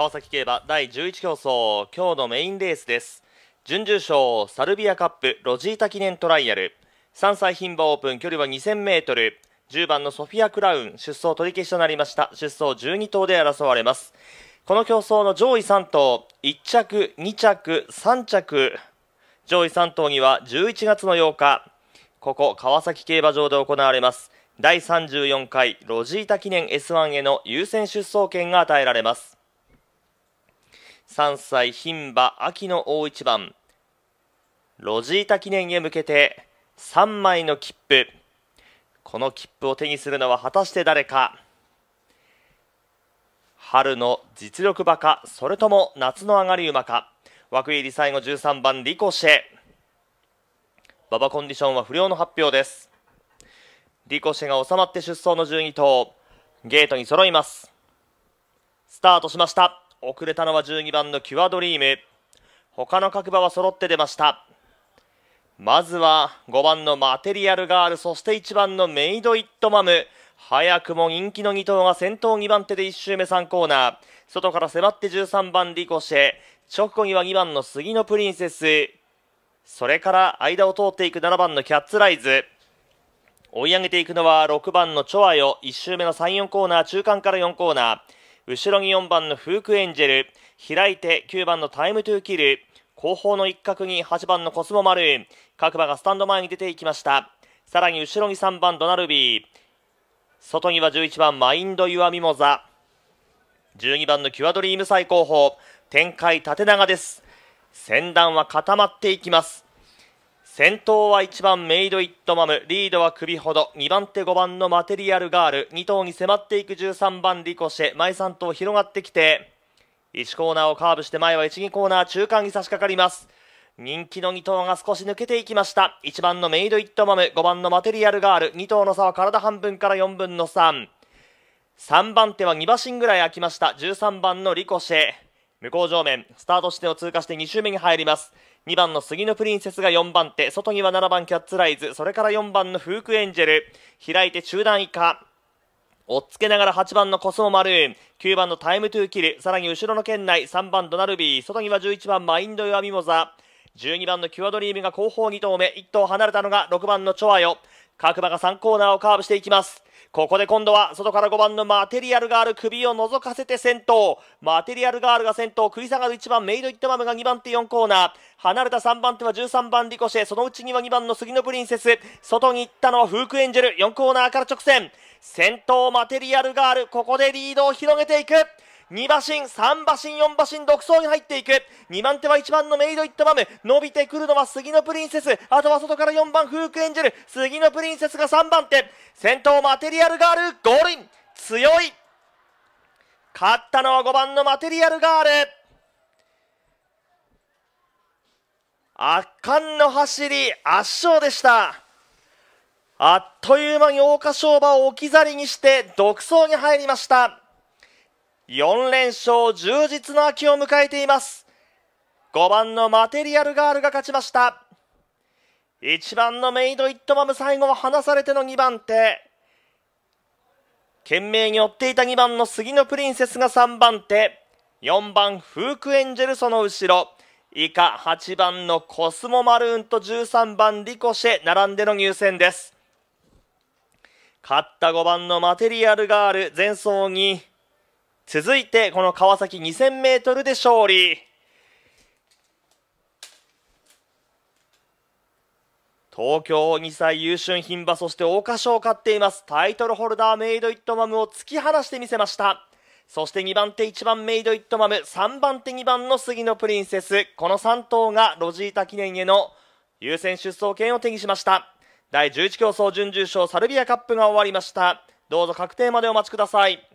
川崎競馬第11競争今日のメインレースです。準々賞サルビアカップロジータ記念トライアル。3歳牝馬オープン距離は 2000m 10番のソフィア・クラウン出走取り消しとなりました。出走12頭で争われます。この競争の上位3頭1着2着3着。上位3頭には11月の8日。ここ川崎競馬場で行われます。第34回ロジータ記念 S1 への優先出走権が与えられます。3歳牝馬秋の大一番。ロジータ記念へ向けて3枚の切符。この切符を手にするのは果たして誰か。春の実力馬かそれとも夏の上がり馬か。枠入り最後13番リコシェ。馬場コンディションは不良の発表です。リコシェが収まって出走の12頭ゲートに揃います。スタートしました。遅れたのは12番のキュアドリーム。他の各馬は揃って出ました。まずは5番のマテリアルガールそして1番のメイド・イット・マム。早くも人気の2頭が先頭2番手で1周目3コーナー。外から迫って13番リコシェ。直後には2番の杉のプリンセス。それから間を通っていく7番のキャッツライズ。追い上げていくのは6番のチョアヨ。1周目の3、4コーナー中間から4コーナー。後ろに4番のフークエンジェル開いて9番のタイムトゥーキル後方の一角に8番のコスモマルーン各馬がスタンド前に出ていきました。さらに後ろに3番ドナルビー外には11番マインド・ユア・ミモザ12番のキュアドリーム最高峰展開縦長です。先団は固まっていきます。先頭は1番メイド・イット・マム。リードは首ほど。2番手5番のマテリアル・ガール。2頭に迫っていく13番リコシェ。前3頭広がってきて1コーナーをカーブして前は1、2コーナー。中間に差し掛かります。人気の2頭が少し抜けていきました。1番のメイド・イット・マム。5番のマテリアル・ガール。2頭の差は体半分から4分の3 3番手は2馬身ぐらい空きました。13番のリコシェ。向こう上面。スタート地点を通過して2周目に入ります。2番の杉のプリンセスが4番手。外には7番キャッツライズ。それから4番のフークエンジェル。開いて中段以下。追っつけながら8番のコスモマルーン。9番のタイムトゥーキル。さらに後ろの圏内。3番ドナルビー。外には11番マインドヨアミモザ。12番のキュアドリームが後方2頭目1頭離れたのが6番のチョアヨ。各馬が3コーナーをカーブしていきます。ここで今度は外から5番のマテリアルガール首を覗かせて先頭。マテリアルガールが先頭食い下がる1番メイドイットマムが2番手4コーナー。離れた3番手は13番リコシェそのうちには2番の杉のプリンセス。外に行ったのはフークエンジェル。4コーナーから直線。先頭マテリアルガールここでリードを広げていく。2馬身、3馬身、4馬身、独走に入っていく。2番手は1番のメイドイットマム。伸びてくるのは杉のプリンセス。あとは外から4番フークエンジェル。杉のプリンセスが3番手。先頭マテリアルガール、ゴールイン。強い。勝ったのは5番のマテリアルガール。圧巻の走り、圧勝でした。あっという間に桜花賞馬を置き去りにして独走に入りました。4連勝充実の秋を迎えています。5番のマテリアルガールが勝ちました。1番のメイド・イット・マム最後は離されての2番手。懸命に追っていた2番の杉のプリンセスが3番手。4番フークエンジェルその後ろ。以下8番のコスモマルーンと13番リコシェ並んでの入選です。勝った5番のマテリアルガール前走に続いてこの川崎 2000m で勝利。東京2歳優春牝馬そして桜花賞を勝っています。タイトルホルダーメイドイットマムを突き放してみせました。そして2番手1番メイドイットマム3番手2番の杉のプリンセス。この3頭がロジータ記念への優先出走権を手にしました。第11競争準々賞サルビアカップが終わりました。どうぞ確定までお待ちください。